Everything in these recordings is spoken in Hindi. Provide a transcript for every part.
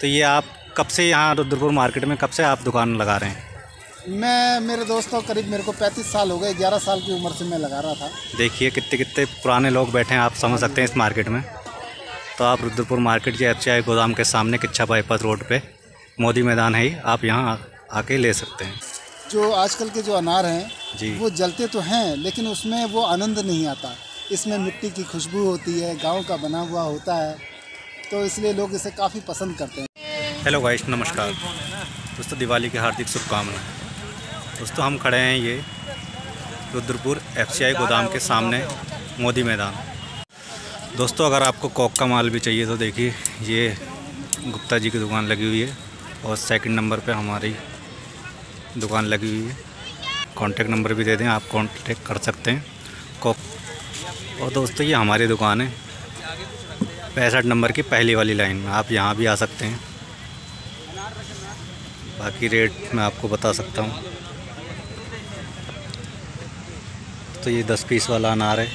तो ये आप कब से यहाँ रुद्रपुर मार्केट में कब से आप दुकान लगा रहे हैं? मैं मेरे दोस्तों करीब मेरे को 35 साल हो गए 11 साल की उम्र से मैं लगा रहा था। देखिए कितने कितने पुराने लोग बैठे हैं आप समझ सकते हैं इस मार्केट में। तो आप रुद्रपुर मार्केट के एफ़ गोदाम के सामने किच्छा बाईपास रोड पे मोदी मैदान है ही आप यहाँ आके ले सकते हैं। जो आजकल के जो अनार हैं जी। वो जलते तो हैं लेकिन उसमें वो आनंद नहीं आता। इसमें मिट्टी की खुशबू होती है गाँव का बना हुआ होता है तो इसलिए लोग इसे काफ़ी पसंद करते हैं। हेलो गाइस, नमस्कार। दोस्तों, दिवाली की हार्दिक शुभकामनाएँ। दोस्तों, हम खड़े हैं ये रुद्रपुर एफ़ गोदाम के सामने मोदी मैदान। दोस्तों, अगर आपको कोक का माल भी चाहिए तो देखिए, ये गुप्ता जी की दुकान लगी हुई है और सेकंड नंबर पे हमारी दुकान लगी हुई है। कॉन्टेक्ट नंबर भी दे दें, आप कॉन्टेक्ट कर सकते हैं कोक। और दोस्तों, ये हमारी दुकान है। पैंसठ नंबर की पहली वाली लाइन में, आप यहाँ भी आ सकते हैं। बाकी रेट मैं आपको बता सकता हूँ। तो ये दस पीस वाला अनार है।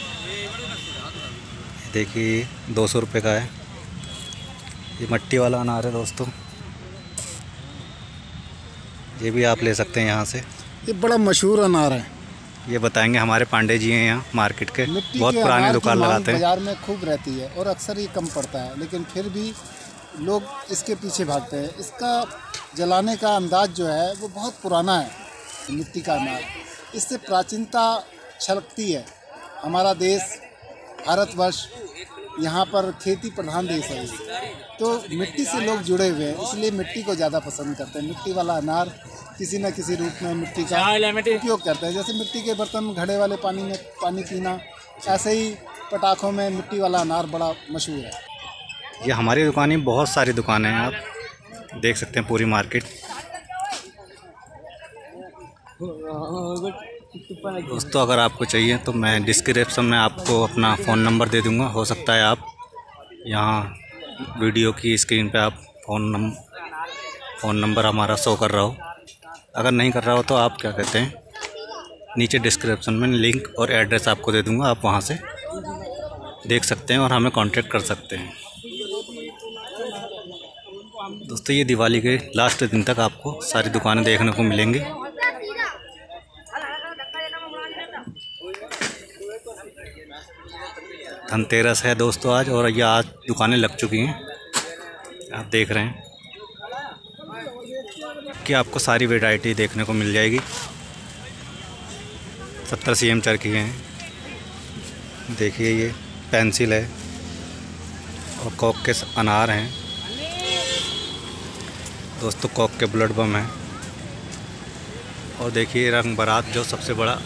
देखिए दो सौ रुपये का है। ये मट्टी वाला अनार है दोस्तों। ये भी आप ले सकते हैं यहाँ से। ये बड़ा मशहूर अनार है। ये बताएँगे हमारे पांडे जी हैं यहाँ मार्केट के। बहुत पुरानी दुकान लगाते हैं। बाज़ार में खूब रहती है और अक्सर ये कम पड़ता है लेकिन फिर भी लोग इसके पीछे भागते हैं। इसका जलाने का अंदाज जो है वो बहुत पुराना है मिट्टी का अनार इससे प्राचीनता छलकती है। हमारा देश भारतवर्ष यहाँ पर खेती प्रधान देश है। तो मिट्टी से लोग जुड़े हुए हैं इसलिए मिट्टी को ज़्यादा पसंद करते हैं। मिट्टी वाला अनार किसी न किसी रूप में मिट्टी का उपयोग करते हैं। जैसे मिट्टी के बर्तन घड़े वाले पानी में पानी पीना ऐसे ही पटाखों में मिट्टी वाला अनार बड़ा मशहूर है। ये हमारी दुकान ही, बहुत सारी दुकानें हैं आप देख सकते हैं पूरी मार्केट। दोस्तों, अगर आपको चाहिए तो मैं डिस्क्रिप्शन में आपको अपना फ़ोन नंबर दे दूँगा। हो सकता है आप यहाँ वीडियो की स्क्रीन पे आप फ़ोन नम, फ़ोन नंबर हमारा शो कर रहा हो। अगर नहीं कर रहा हो तो आप क्या कहते हैं? नीचे डिस्क्रिप्शन में लिंक और एड्रेस आपको दे दूँगा, आप वहाँ से देख सकते हैं और हमें कांटेक्ट कर सकते हैं। दोस्तों, ये दिवाली के लास्ट दिन तक आपको सारी दुकानें देखने को मिलेंगी। धनतेरस है दोस्तों आज, और ये आज दुकानें लग चुकी हैं। आप देख रहे हैं कि आपको सारी वेराइटी देखने को मिल जाएगी। सत्तर सी एम चरखी हैं। देखिए, ये पेंसिल है और कॉक के अनार हैं। दोस्तों कॉक के ब्लड बम हैं। और देखिए रंग बारात जो सबसे बड़ा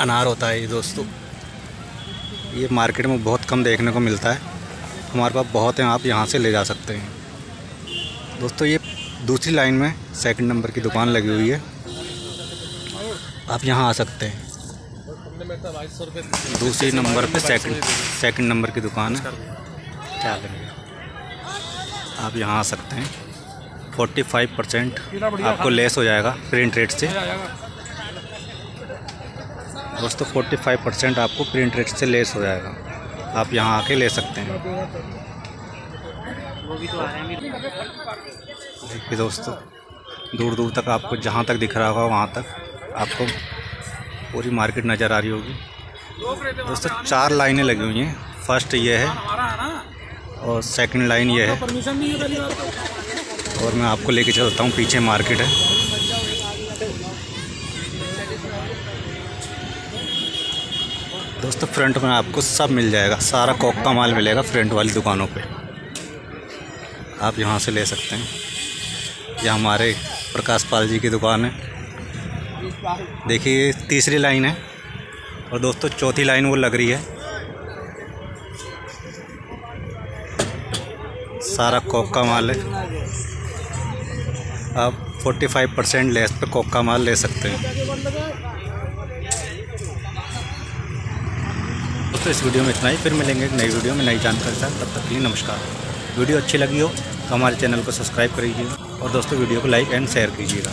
अनार होता है ये दोस्तों। ये मार्केट में बहुत कम देखने को मिलता है। हमारे पास बहुत हैं, आप यहाँ से ले जा सकते हैं। दोस्तों ये दूसरी लाइन में सेकंड नंबर की दुकान लगी हुई है। आप यहाँ आ सकते हैं। दूसरी नंबर पे सेकंड सेकंड नंबर की दुकान है। करेंगे? आप यहाँ आ सकते हैं। फोर्टी फाइव परसेंट आपको लेस हो जाएगा प्रिंट रेट से। दोस्तों फोर्टी फाइव परसेंट आपको प्रिंट रेट से लेस हो जाएगा। आप यहाँ आके ले सकते हैं। देखिए दोस्तों दूर दूर तक आपको जहाँ तक दिख रहा होगा वहाँ तक आपको पूरी मार्केट नज़र आ रही होगी। दोस्तों चार लाइनें लगी हुई हैं। फ़र्स्ट ये है और सेकंड लाइन ये है। और मैं आपको लेके चलता हूँ, पीछे मार्केट है। दोस्तों, फ्रंट में आपको सब मिल जाएगा, सारा कोक का माल मिलेगा फ्रंट वाली दुकानों पे। आप यहाँ से ले सकते हैं। यह हमारे प्रकाश पाल जी की दुकान है। देखिए तीसरी लाइन है। और दोस्तों, चौथी लाइन वो लग रही है। सारा कोक का माल है। आप 45 परसेंट लेस पे कोक का माल ले सकते हैं। दोस्तों, इस वीडियो में इतना ही। फिर मिलेंगे एक नई वीडियो में नई जानकारी साथ। तब तक के लिए नमस्कार। वीडियो अच्छी लगी हो तो हमारे चैनल को सब्सक्राइब करिए और दोस्तों, वीडियो को लाइक एंड शेयर कीजिएगा।